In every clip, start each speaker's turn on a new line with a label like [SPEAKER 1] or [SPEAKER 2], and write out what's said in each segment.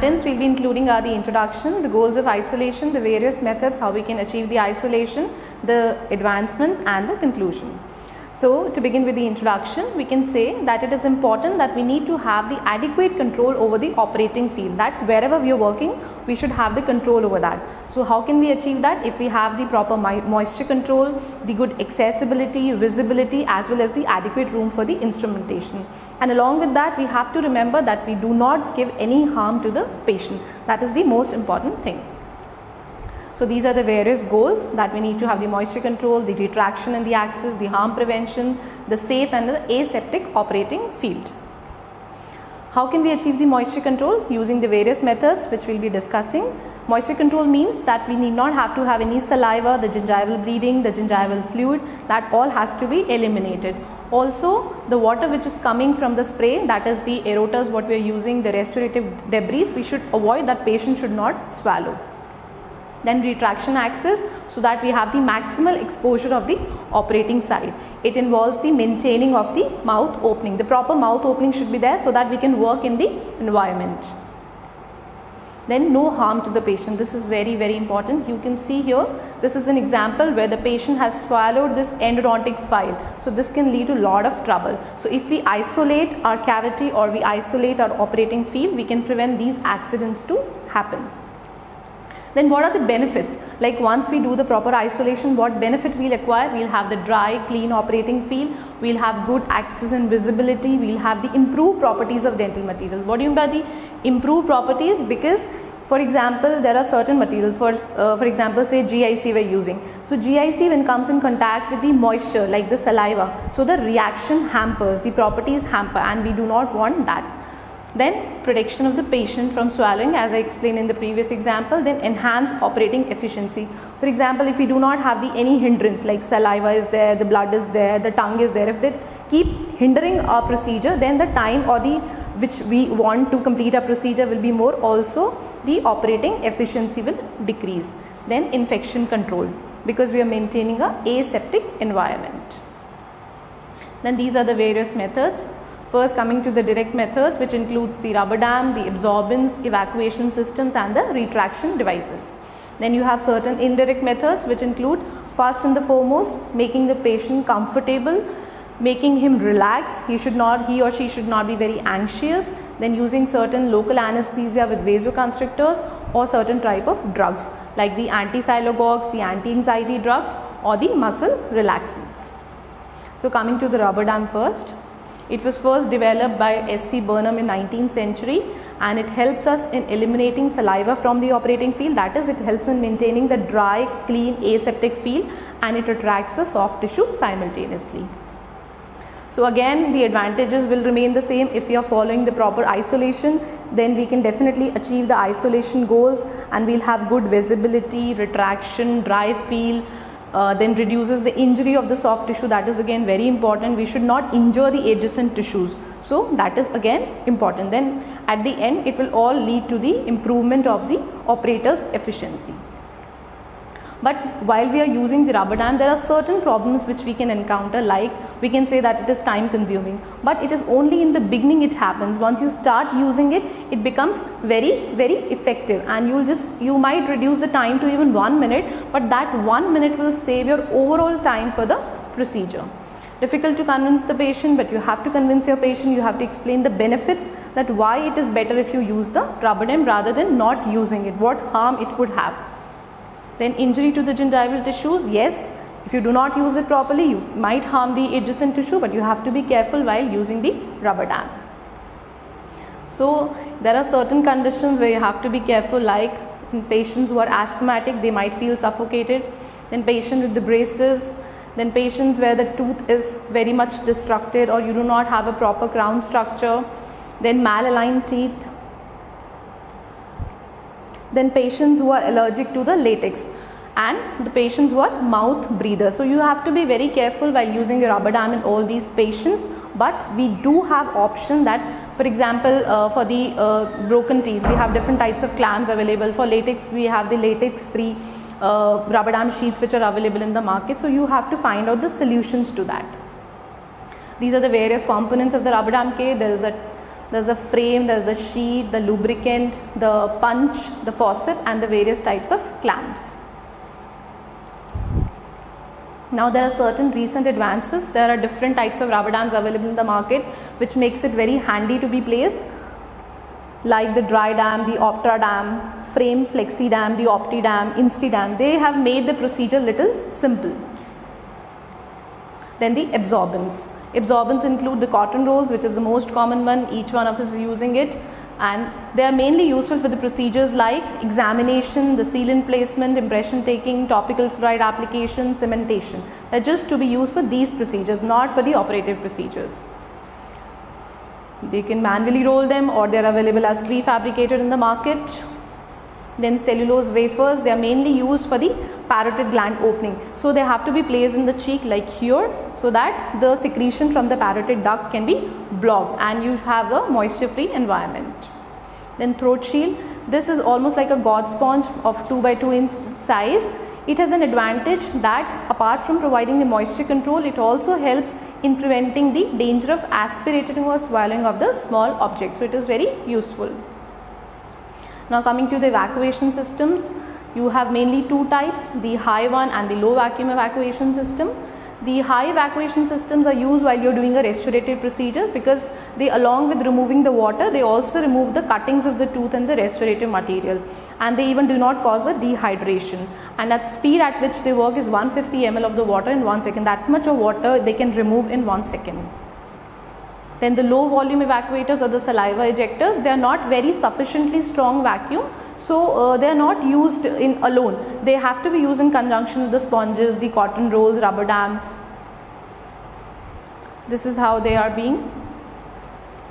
[SPEAKER 1] Hence, we'll be including are the introduction, the goals of isolation, the various methods, how we can achieve the isolation, the advancements and the conclusion. So, to begin with the introduction, we can say that it is important that we need to have the adequate control over the operating field that wherever we are working, we should have the control over that. So, how can we achieve that? If we have the proper moisture control, the good accessibility, visibility as well as the adequate room for the instrumentation. And along with that, we have to remember that we do not give any harm to the patient. That is the most important thing. So these are the various goals that we need to have the moisture control, the retraction in the axis, the harm prevention, the safe and the aseptic operating field. How can we achieve the moisture control? Using the various methods which we will be discussing. Moisture control means that we need not have to have any saliva, the gingival bleeding, the gingival fluid, that all has to be eliminated. Also, the water which is coming from the spray, that is the aerators what we are using, the restorative debris, we should avoid that patient should not swallow then retraction axis so that we have the maximal exposure of the operating side. It involves the maintaining of the mouth opening. The proper mouth opening should be there so that we can work in the environment. Then no harm to the patient. This is very very important. You can see here this is an example where the patient has swallowed this endodontic file. So this can lead to a lot of trouble. So if we isolate our cavity or we isolate our operating field we can prevent these accidents to happen. Then what are the benefits? Like once we do the proper isolation, what benefit we'll acquire? We'll have the dry, clean operating field. We'll have good access and visibility. We'll have the improved properties of dental material. What do you mean by the improved properties? Because for example, there are certain materials, for, uh, for example, say GIC we're using. So GIC when comes in contact with the moisture like the saliva, so the reaction hampers, the properties hamper and we do not want that. Then protection of the patient from swallowing as I explained in the previous example. Then enhance operating efficiency. For example, if we do not have the any hindrance like saliva is there, the blood is there, the tongue is there. If they keep hindering our procedure then the time or the which we want to complete our procedure will be more also the operating efficiency will decrease. Then infection control because we are maintaining a aseptic environment. Then these are the various methods First coming to the direct methods which includes the rubber dam, the absorbents, evacuation systems and the retraction devices. Then you have certain indirect methods which include first and the foremost making the patient comfortable, making him relaxed, he should not, he or she should not be very anxious, then using certain local anesthesia with vasoconstrictors or certain type of drugs like the anti-sialogogues, the anti-anxiety drugs or the muscle relaxants. So coming to the rubber dam first. It was first developed by S.C. Barnum in 19th century and it helps us in eliminating saliva from the operating field that is it helps in maintaining the dry, clean, aseptic field and it attracts the soft tissue simultaneously. So again the advantages will remain the same if we are following the proper isolation then we can definitely achieve the isolation goals and we'll have good visibility, retraction, dry feel, uh, then reduces the injury of the soft tissue. That is again very important. We should not injure the adjacent tissues. So that is again important. Then at the end it will all lead to the improvement of the operator's efficiency but while we are using the rubber dam, there are certain problems which we can encounter like we can say that it is time consuming. But it is only in the beginning it happens. Once you start using it, it becomes very, very effective and you'll just, you might reduce the time to even one minute, but that one minute will save your overall time for the procedure difficult to convince the patient but you have to convince your patient you have to explain the benefits that why it is better if you use the rubber dam rather than not using it what harm it could have then injury to the gingival tissues, yes, if you do not use it properly, you might harm the adjacent tissue, but you have to be careful while using the rubber dam. So, there are certain conditions where you have to be careful like in patients who are asthmatic, they might feel suffocated. Then patient with the braces, then patients where the tooth is very much destructed or you do not have a proper crown structure. Then malaligned teeth, then patients who are allergic to the latex and the patients who are mouth breathers. So you have to be very careful while using your rubber dam in all these patients but we do have option that for example uh, for the uh, broken teeth we have different types of clamps available for latex we have the latex free uh, rubber dam sheets which are available in the market so you have to find out the solutions to that. These are the various components of the rubber dam kit. There is a There's a frame, there's a sheet, the lubricant, the punch, the forceps and the various types of clamps. Now there are certain recent advances. There are different types of rubber dams available in the market which makes it very handy to be placed like the dry dam, the Optra dam, frame flexi dam, the Opti dam, Insti dam. They have made the procedure little simple. Then the absorbents. Absorbents include the cotton rolls which is the most common one. Each one of us is using it and they are mainly useful for the procedures like examination, the sealant placement, impression taking, topical fluoride application, cementation. They're just to be used for these procedures, not for the operative procedures. They can manually roll them or they are available as prefabricated in the market. Then cellulose wafers, they are mainly used for the parotid gland opening. So they have to be placed in the cheek like here so that the secretion from the parotid duct can be blocked and you have a moisture free environment. Then throat shield, this is almost like a gauze sponge of 2 by 2 inch size it has an advantage that apart from providing the moisture control, it also helps in preventing the danger of aspirating or swallowing of the small objects. So, it is very useful. Now, coming to the evacuation systems, you have mainly two types, the high one and the low vacuum evacuation system. The high evacuation systems are used while you are doing a restorative procedures because they along with removing the water, they also remove the cuttings of the tooth and the restorative material and they even do not cause a dehydration and at speed at which they work is 150 ml of the water in 1 second. That much of water they can remove in 1 second. Then the low volume evacuators or the saliva ejectors, they are not very sufficiently strong vacuum. So, uh, they are not used in alone. They have to be used in conjunction with the sponges, the cotton rolls, rubber dam. This is how they are being.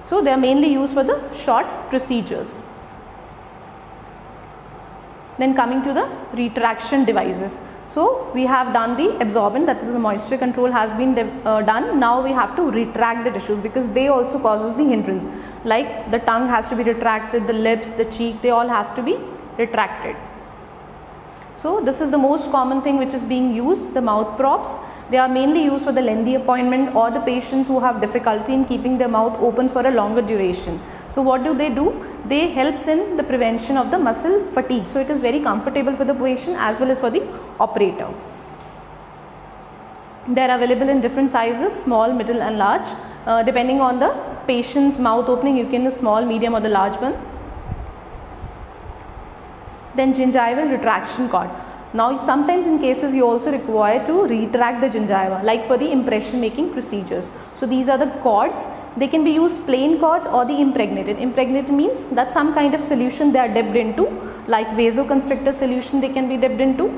[SPEAKER 1] So, they are mainly used for the short procedures. Then coming to the retraction devices. So, we have done the absorbent that is the moisture control has been uh, done. Now, we have to retract the tissues because they also causes the hindrance like the tongue has to be retracted, the lips, the cheek they all has to be retracted. So, this is the most common thing which is being used the mouth props. They are mainly used for the lengthy appointment or the patients who have difficulty in keeping their mouth open for a longer duration. So, what do they do? They helps in the prevention of the muscle fatigue. So, it is very comfortable for the patient as well as for the operator. They are available in different sizes, small, middle and large. Uh, depending on the patient's mouth opening, you can the small, medium or the large one. Then gingival retraction cord. Now sometimes in cases you also require to retract the gingiva like for the impression making procedures. So these are the cords. They can be used plain cords or the impregnated. Impregnated means that some kind of solution they are dipped into like vasoconstrictor solution they can be dipped into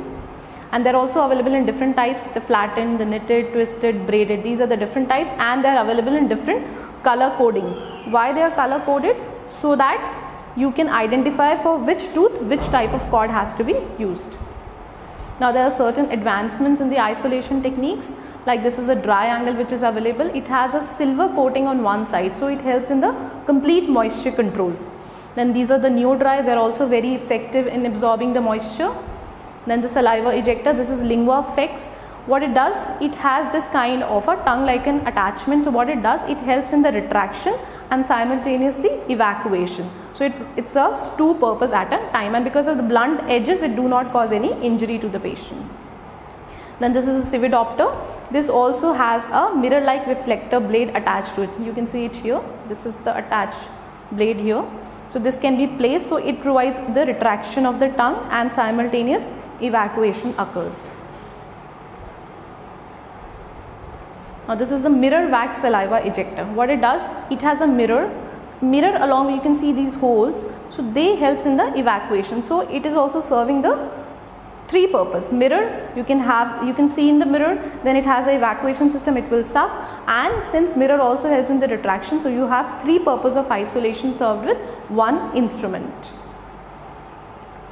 [SPEAKER 1] and they are also available in different types the flattened, the knitted, twisted, braided these are the different types and they are available in different color coding. Why they are color coded? So that you can identify for which tooth which type of cord has to be used. Now there are certain advancements in the isolation techniques like this is a dry angle which is available. It has a silver coating on one side so it helps in the complete moisture control. Then these are the NeoDry they are also very effective in absorbing the moisture. Then the saliva ejector this is LinguaFX what it does it has this kind of a tongue like an attachment so what it does it helps in the retraction and simultaneously evacuation so it, it serves two purpose at a time and because of the blunt edges it do not cause any injury to the patient. Then this is a Svedopter this also has a mirror like reflector blade attached to it. You can see it here. This is the attached blade here. So this can be placed so it provides the retraction of the tongue and simultaneous evacuation occurs. Now this is the mirror wax saliva ejector. What it does, it has a mirror, mirror along you can see these holes. So they helps in the evacuation. So it is also serving the three purpose. Mirror you can have you can see in the mirror then it has a evacuation system it will suck. And since mirror also helps in the retraction so you have three purpose of isolation served with one instrument.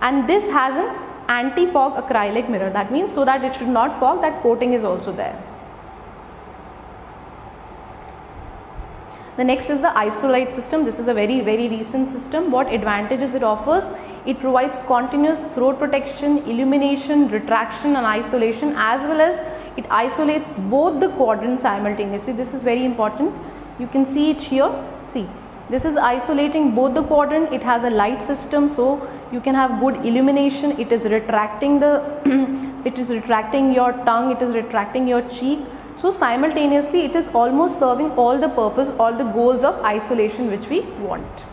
[SPEAKER 1] And this has an anti-fog acrylic mirror. That means so that it should not fog that coating is also there The next is the Isolite system. This is a very very recent system. What advantages it offers? It provides continuous throat protection, illumination, retraction and isolation as well as it isolates both the quadrants simultaneously. This is very important. You can see it here. See, This is isolating both the quadrant. It has a light system so you can have good illumination. It is retracting the, it is retracting your tongue, it is retracting your cheek. So simultaneously it is almost serving all the purpose, all the goals of isolation which we want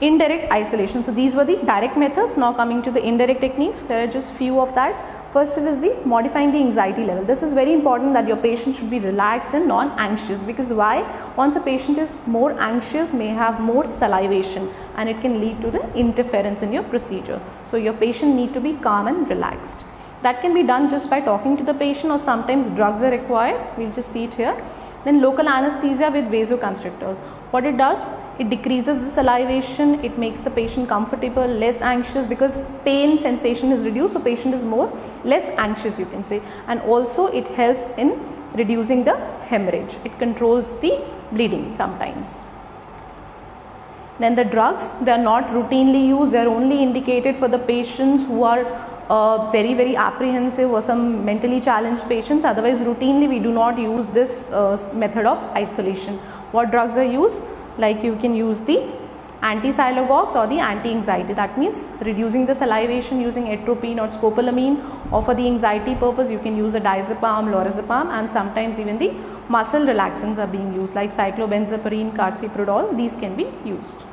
[SPEAKER 1] indirect isolation. So these were the direct methods. Now coming to the indirect techniques, there are just few of that. First is the modifying the anxiety level. This is very important that your patient should be relaxed and non-anxious because why? Once a patient is more anxious may have more salivation and it can lead to the interference in your procedure. So your patient need to be calm and relaxed. That can be done just by talking to the patient or sometimes drugs are required. We'll just see it here. Then local anesthesia with vasoconstrictors. What it does? It decreases the salivation, it makes the patient comfortable, less anxious because pain sensation is reduced so patient is more less anxious you can say and also it helps in reducing the hemorrhage. It controls the bleeding sometimes. Then the drugs, they are not routinely used, they are only indicated for the patients who are uh, very very apprehensive or some mentally challenged patients. Otherwise routinely we do not use this uh, method of isolation. What drugs are used? Like you can use the anti-sialogogues or the anti-anxiety. That means reducing the salivation using atropine or scopolamine or for the anxiety purpose you can use a diazepam, lorazepam and sometimes even the muscle relaxants are being used like cyclobenzaprine, carisoprodol these can be used.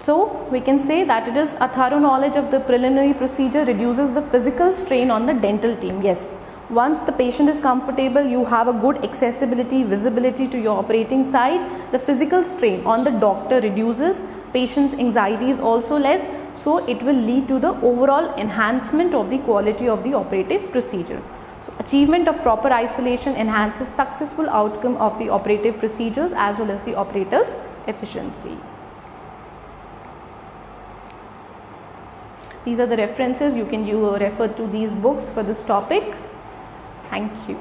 [SPEAKER 1] So we can say that it is a thorough knowledge of the preliminary procedure reduces the physical strain on the dental team. Yes, once the patient is comfortable, you have a good accessibility, visibility to your operating side. The physical strain on the doctor reduces, patient's anxiety is also less. So it will lead to the overall enhancement of the quality of the operative procedure. So achievement of proper isolation enhances successful outcome of the operative procedures as well as the operator's efficiency. These are the references you can you refer to these books for this topic. Thank you.